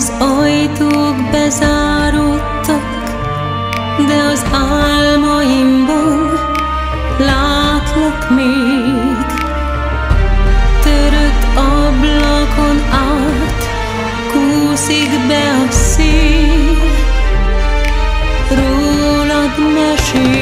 Az ajtók bezáródtak, de az álmaimban látlak még. Törött ablakon át, kúszik be a szél, rólad mesél.